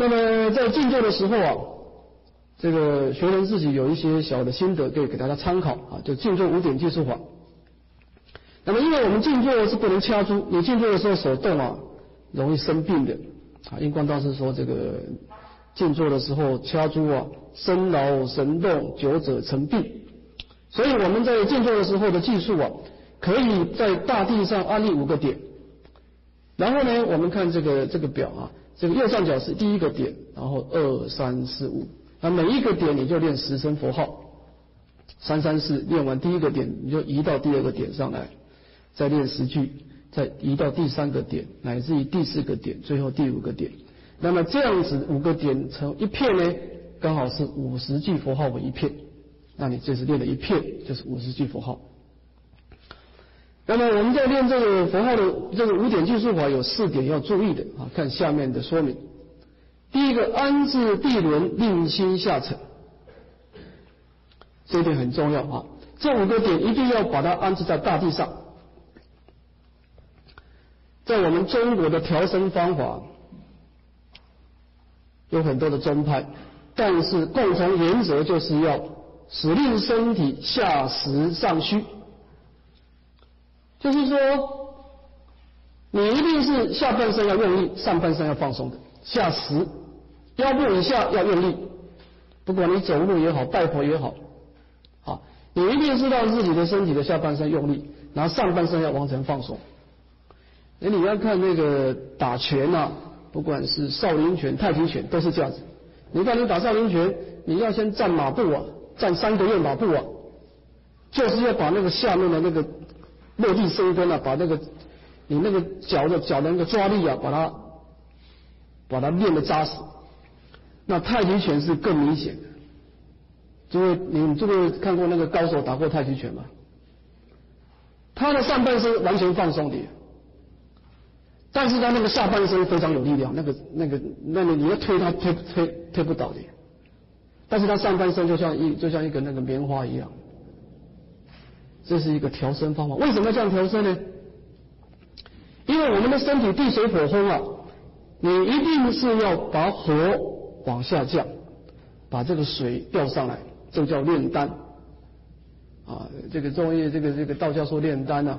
那么在静坐的时候啊，这个学员自己有一些小的心得可以给大家参考啊，就静坐五点计数法。那么因为我们静坐是不能掐住，你静坐的时候手动啊，容易生病的啊。印光大师说这个静坐的时候掐住啊，身劳神动，久者成病。所以我们在静坐的时候的技术啊，可以在大地上安立五个点。然后呢，我们看这个这个表啊，这个右上角是第一个点，然后二三四五，那每一个点你就练十声佛号，三三四练完第一个点，你就移到第二个点上来。再练十句，再移到第三个点，乃至于第四个点，最后第五个点。那么这样子五个点成一片呢，刚好是五十句佛号为一片。那你这是练了一片，就是五十句佛号。那么我们在练这个佛号的这个五点计数法，有四点要注意的啊。看下面的说明。第一个，安置地轮，令心下沉，这一点很重要啊。这五个点一定要把它安置在大地上。在我们中国的调身方法有很多的宗派，但是共同原则就是要使令身体下实上虚，就是说，你一定是下半身要用力，上半身要放松的，下实，腰部以下要用力，不管你走路也好，拜佛也好，啊，你一定是让自己的身体的下半身用力，然后上半身要完全放松。那你要看那个打拳呐，不管是少林拳、太极拳，都是这样子。你看你打少林拳，你要先站马步啊，站三个月马步啊，就是要把那个下面的那个落地生根啊，把那个你那个脚的脚的那个抓力啊，把它把它练得扎实。那太极拳是更明显的，就是你这个看过那个高手打过太极拳吗？他的上半身完全放松的。但是他那个下半身非常有力量，那个、那个、那个你要推他推推推不倒的。但是他上半身就像一就像一个那个棉花一样，这是一个调身方法。为什么这样调身呢？因为我们的身体地水火风啊，你一定是要把火往下降，把这个水调上来，这叫炼丹。啊，这个中医这个这个道教说炼丹呢。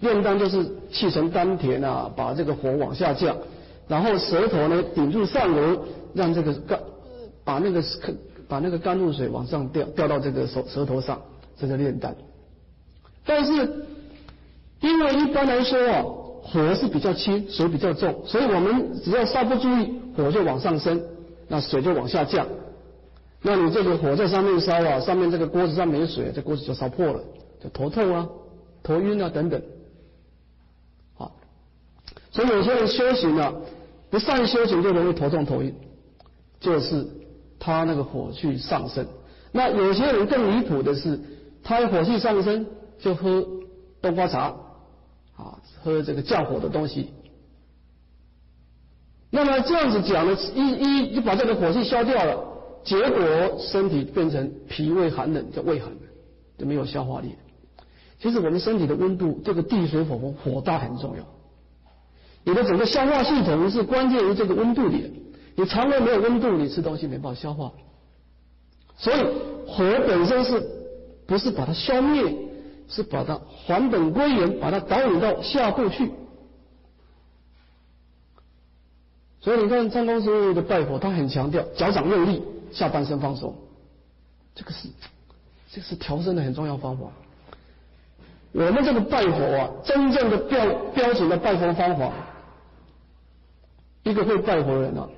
炼丹就是气沉丹田啊，把这个火往下降，然后舌头呢顶住上颚，让这个干把那个把那个甘露水往上掉，掉到这个舌舌头上，这叫炼丹。但是因为一般来说啊，火是比较轻，水比较重，所以我们只要稍不注意，火就往上升，那水就往下降。那你这个火在上面烧啊，上面这个锅子上没水，这锅子就烧破了，就头痛啊、头晕啊等等。好所以有些人修行啊，不善修行就容易头痛头晕，就是他那个火气上升。那有些人更离谱的是，他火气上升就喝冬瓜茶，啊，喝这个降火的东西。那么这样子讲呢，一一就把这个火气消掉了，结果身体变成脾胃寒冷，叫胃寒，就没有消化力。其实我们身体的温度，这个地水火风，火大很重要。你的整个消化系统是关键于这个温度的，你肠胃没有温度，你吃东西没办法消化。所以火本身是不是把它消灭，是把它还本归元，把它导引到下部去。所以你看张公师的拜佛，他很强调脚掌用力，下半身放松，这个是这个是调身的很重要方法。我们这个拜佛啊，真正的标标准的拜佛方法。一个会拜佛的人啊，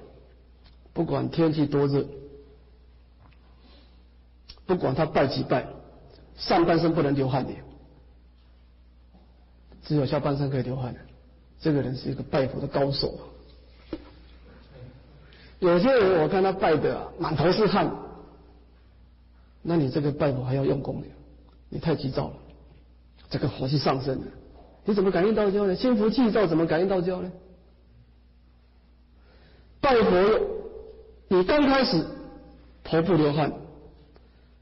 不管天气多热，不管他拜几拜，上半身不能流汗的，只有下半身可以流汗的。这个人是一个拜佛的高手。有些人我看他拜的满头是汗，那你这个拜佛还要用功的，你太急躁了，这个火气上升了，你怎么感应道教呢？心浮气躁怎么感应道教呢？拜佛，你刚开始头部流汗，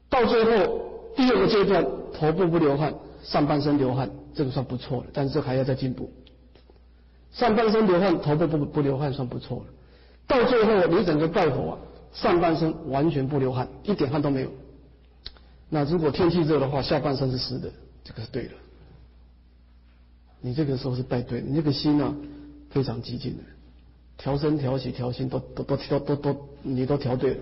到最后第二个阶段头部不流汗，上半身流汗，这个算不错了，但是这还要再进步。上半身流汗，头部不不流汗算不错了。到最后你整个拜佛啊，上半身完全不流汗，一点汗都没有。那如果天气热的话，下半身是湿的，这个是对的。你这个时候是拜对，你这个心呢非常激进的，调身、调息、调心都都都都都都你都调对了。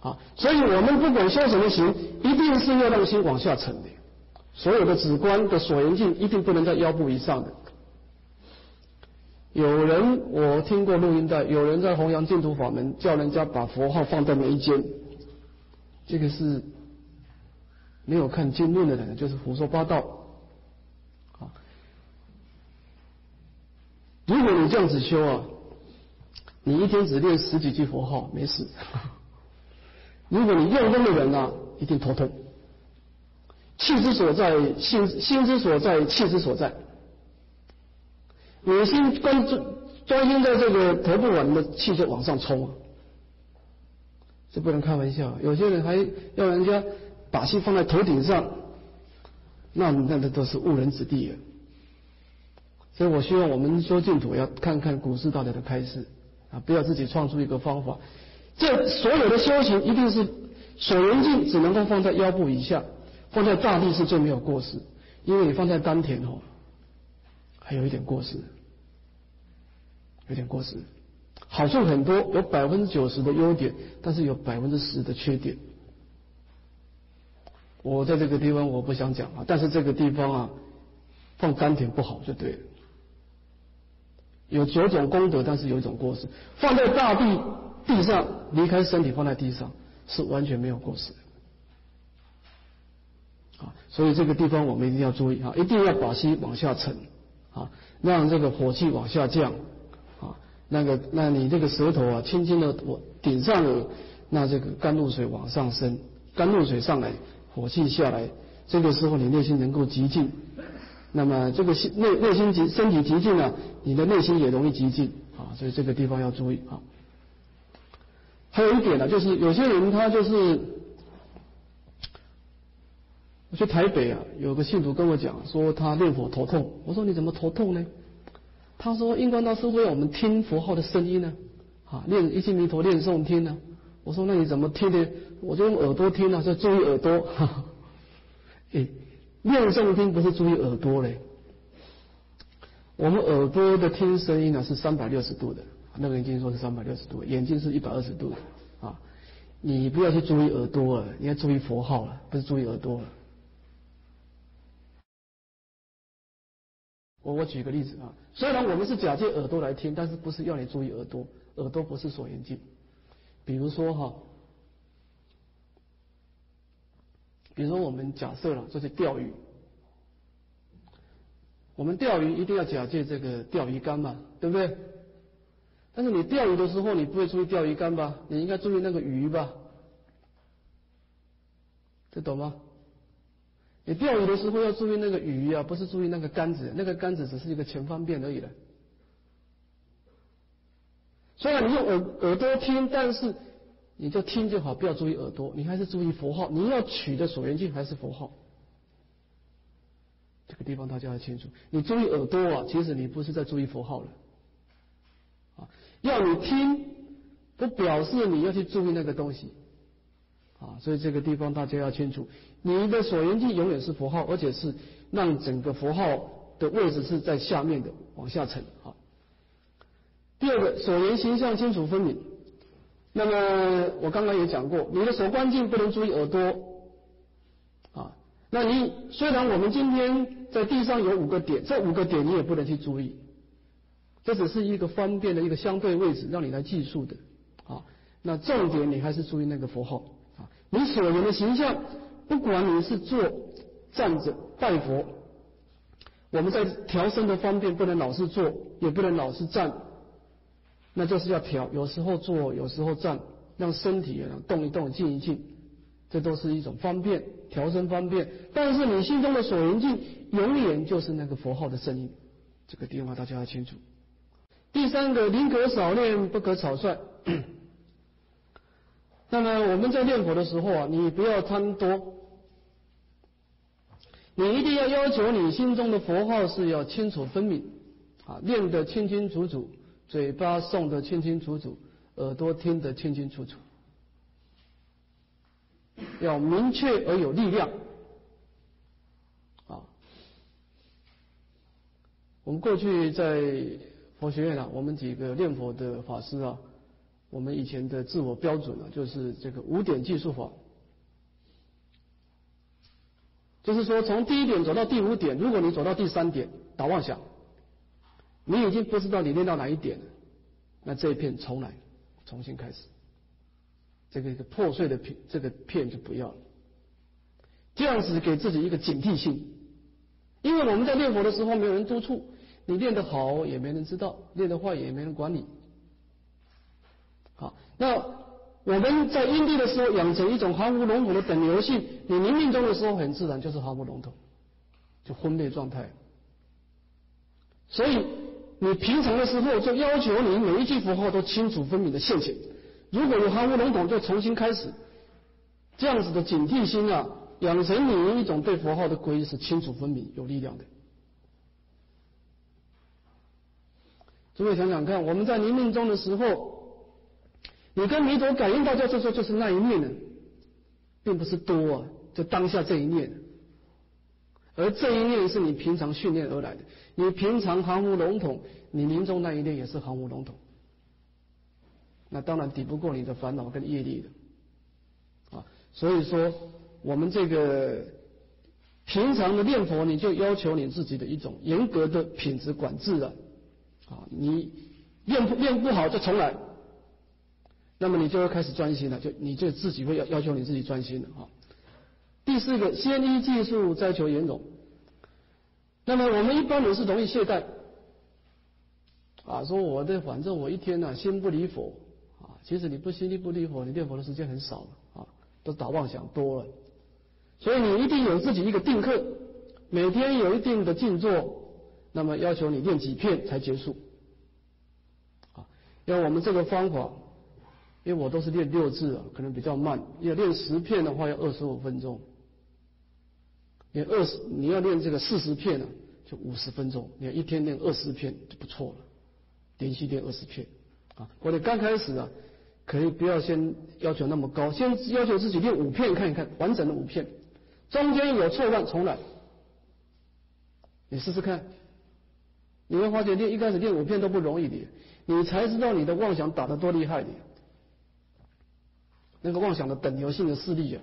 啊，所以我们不管修什么行，一定是要让心往下沉的。所有的止观的所缘境一定不能在腰部以上的。有人我听过录音带，有人在弘扬净土法门，叫人家把佛号放在眉间，这个是没有看经论的人，就是胡说八道。啊，如果你这样子修啊，你一天只练十几句佛号没事。如果你用功的人呢，一定头痛。气之所在，心心之所在，气之所在。你心关注专心在这个头部我们的气就往上冲啊，这不能开玩笑。有些人还要人家把心放在头顶上，那那那都是误人子弟啊。所以我希望我们修净土要看看古师大德的开示啊，不要自己创出一个方法。这所有的修行一定是所缘境只能够放在腰部以下，放在大地是最没有过失，因为你放在丹田哦，还有一点过失，有点过失。好处很多，有百分之九十的优点，但是有百分之十的缺点。我在这个地方我不想讲啊，但是这个地方啊，放丹田不好就对了。有九种功德，但是有一种过失，放在大地。地上离开身体放在地上是完全没有过失啊，所以这个地方我们一定要注意啊，一定要把心往下沉啊，让这个火气往下降啊，那个那你这个舌头啊，轻轻的我顶上耳，那这个甘露水往上升，甘露水上来，火气下来，这个时候你内心能够极静，那么这个心内内心极身体极静了，你的内心也容易极静啊，所以这个地方要注意啊。还有一点呢，就是有些人他就是，去台北啊，有个信徒跟我讲说他念佛头痛，我说你怎么头痛呢？他说印光大师为我们听佛号的声音呢，啊，念一心弥陀念诵听呢。我说那你怎么听的？我就用耳朵听啊，就注意耳朵。哈哈哎，念诵听不是注意耳朵嘞，我们耳朵的听声音呢是三百六十度的。那个眼睛说是三百六十度，眼睛是一百二十度的啊！你不要去注意耳朵了，你要注意佛号了，不是注意耳朵了。我我举个例子啊，虽然我们是假借耳朵来听，但是不是要你注意耳朵，耳朵不是所缘境。比如说哈，比如说我们假设了，这是钓鱼，我们钓鱼一定要假借这个钓鱼竿嘛，对不对？但是你钓鱼的时候，你不会注意钓鱼竿吧？你应该注意那个鱼吧？这懂吗？你钓鱼的时候要注意那个鱼啊，不是注意那个杆子。那个杆子只是一个前方便而已了。虽然你用耳耳朵听，但是你就听就好，不要注意耳朵。你还是注意佛号。你要取的所缘境还是佛号。这个地方大家要清楚。你注意耳朵啊，其实你不是在注意佛号了。啊，要你听，不表示你要去注意那个东西，啊，所以这个地方大家要清楚，你的所缘境永远是佛号，而且是让整个佛号的位置是在下面的，往下沉。啊。第二个，所缘形象清楚分明。那么我刚刚也讲过，你的所观境不能注意耳朵，啊，那你虽然我们今天在地上有五个点，这五个点你也不能去注意。这只是一个方便的一个相对位置，让你来计数的啊。那重点你还是注意那个佛号。你所缘的形象，不管你是坐、站着拜佛，我们在调身的方便，不能老是坐，也不能老是站，那就是要调，有时候坐，有时候站，让身体啊动一动、静一静，这都是一种方便调身方便。但是你心中的所缘境，永远就是那个佛号的声音，这个地方大家要清楚。第三个，宁可少练，不可草率。那么我们在念佛的时候啊，你不要贪多，你一定要要求你心中的佛号是要清楚分明啊，念得清清楚楚，嘴巴诵得清清楚楚，耳朵听得清清楚楚，要明确而有力量。啊，我们过去在佛学院啊，我们几个念佛的法师啊，我们以前的自我标准啊，就是这个五点计数法。就是说，从第一点走到第五点，如果你走到第三点打妄想，你已经不知道你练到哪一点了，那这一片重来，重新开始，这个一个破碎的片，这个片就不要了。这样子给自己一个警惕性，因为我们在练佛的时候没有人督促，你练得好也没人知道，练得坏也没人管你。好，那。我们在因地的时候养成一种含糊笼统的等流性，你临命中的时候很自然就是含糊笼统，就昏昧状态。所以你平常的时候就要求你每一句符号都清楚分明的现前，如果有含糊笼统，就重新开始。这样子的警惕心啊，养成你一种对符号的归是清楚分明、有力量的。诸位想想看，我们在临命中的时候。你跟弥陀感应到就这时候就是那一念呢，并不是多啊，就当下这一念，而这一念是你平常训练而来的。你平常毫无笼统，你临终那一念也是毫无笼统，那当然抵不过你的烦恼跟业力的啊。所以说，我们这个平常的念佛，你就要求你自己的一种严格的品质管制了啊。你练不练不好就重来。那么你就会开始专心了，就你就自己会要要求你自己专心了啊。第四个，先依技术，再求圆融。那么我们一般人是容易懈怠啊，说我的反正我一天呢心不离佛啊，其实你不心不离佛，你念佛的时间很少了啊，都打妄想多了。所以你一定有自己一个定课，每天有一定的静坐，那么要求你念几片才结束啊？要我们这个方法。因为我都是练六字啊，可能比较慢。要练十片的话，要二十五分钟。你二十，你要练这个四十片呢，就五十分钟。你要一天练二十片就不错了，连续练二十片啊。或者刚开始啊，可以不要先要求那么高，先要求自己练五片看一看，完整的五片，中间有错乱重来。你试试看，你会发现练一开始练五片都不容易的，你才知道你的妄想打得多厉害的。那个妄想的等流性的势力啊，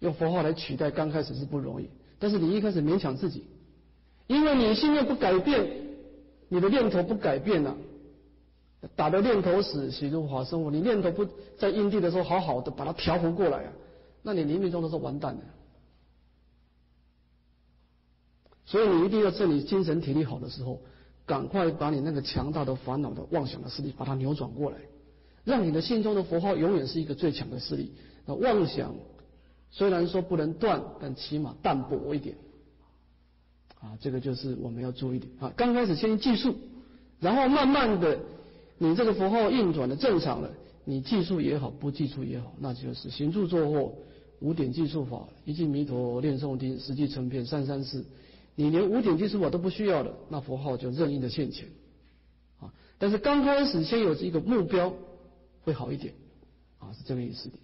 用佛号来取代，刚开始是不容易。但是你一开始勉强自己，因为你信念不改变，你的念头不改变了，打的念头死，喜入华生活。你念头不在因地的时候好好的把它调和过来啊，那你临命中的时候完蛋了。所以你一定要趁你精神体力好的时候，赶快把你那个强大的烦恼的妄想的势力把它扭转过来。让你的心中的佛号永远是一个最强的势力。那妄想虽然说不能断，但起码淡薄一点。啊，这个就是我们要注意点啊。刚开始先计数，然后慢慢的，你这个佛号运转的正常了，你计数也好，不计数也好，那就是行住坐卧五点计数法，一记弥陀念诵经，十记成片三三四。你连五点计数法都不需要了，那佛号就任意的现前。啊，但是刚开始先有一个目标。会好一点，啊，是这个意思的。